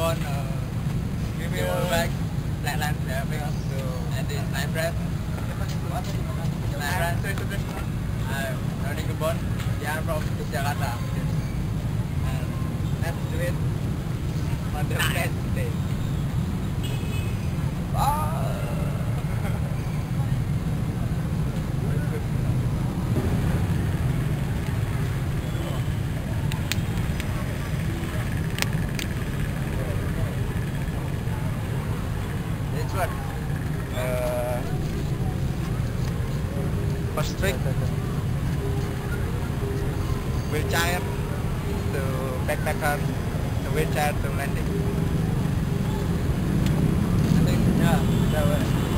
on uh, Give me give a- back flat land driving to and this night drive night drive I'm running kebun yeah from Jakarta and let's do it on the Wheelchair to backpacker, to wheelchair to landing. I think, yeah, that way.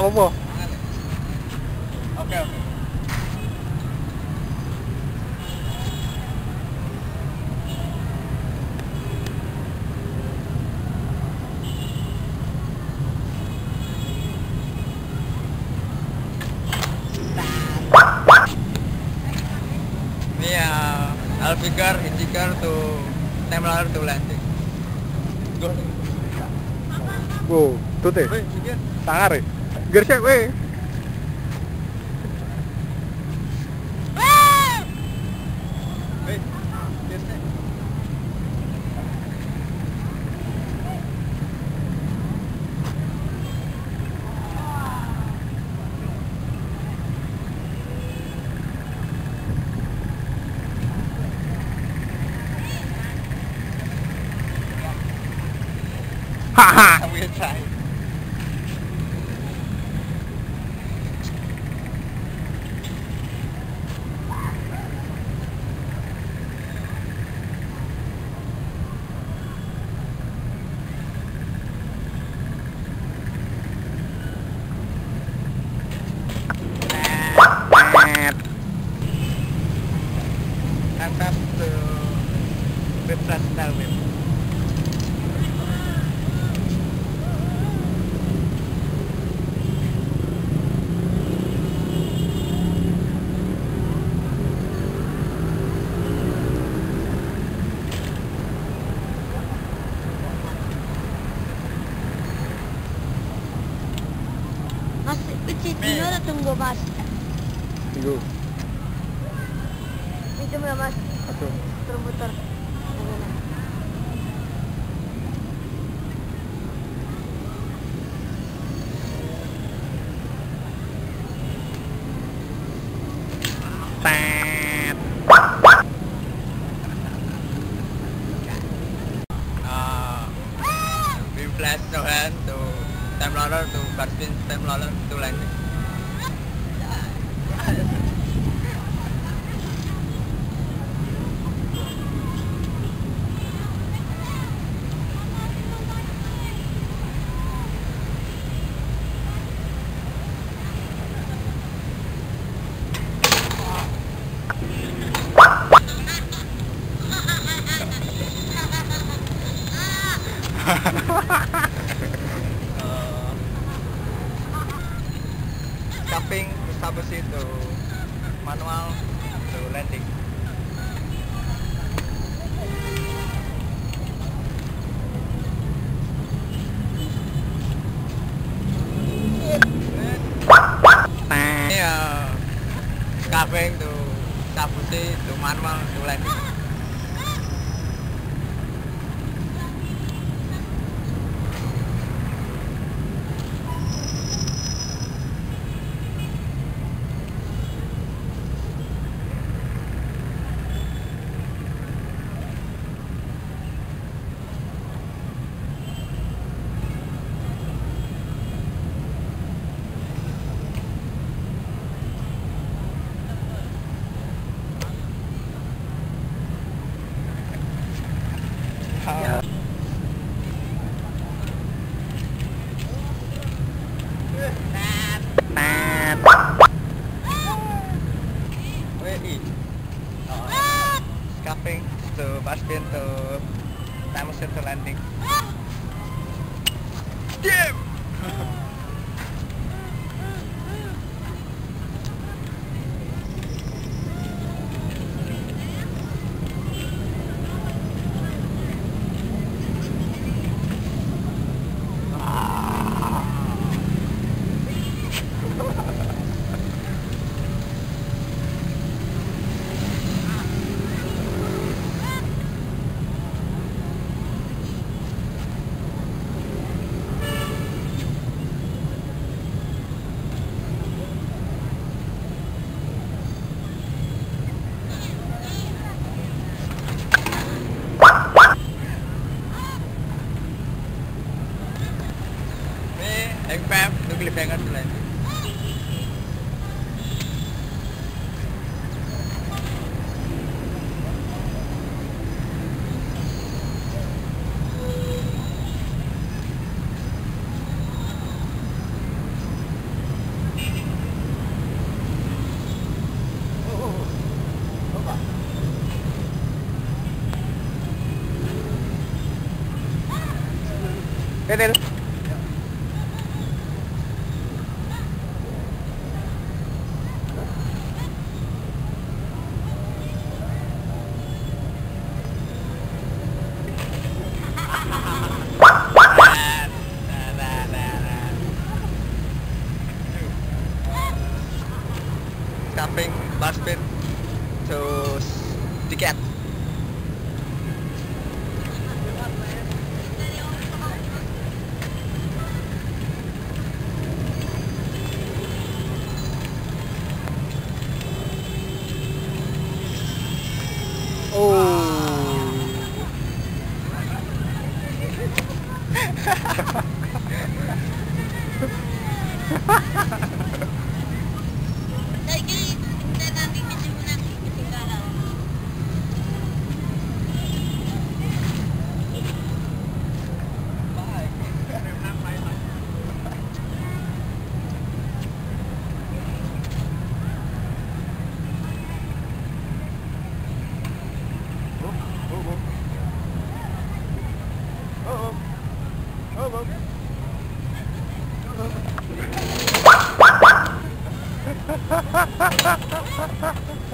Apa-apa. Oke, oke. Ya, Alfikar, Hijikar tuh Temlar tuh landing. Go. Wow, tuh teh. Tangar eh. Gersek weh. Haha. Try. Mas, Cicino udah tunggu mas. Tunggu. Minjem ya mas. Uh, we flash the hand to time loader to bar spin time loader to landing. To subsea to manual to landing. Ini uh, cupping to subsea to manual to landing. pintu. Tamu satu landing. Del. Camping last bit to tiket.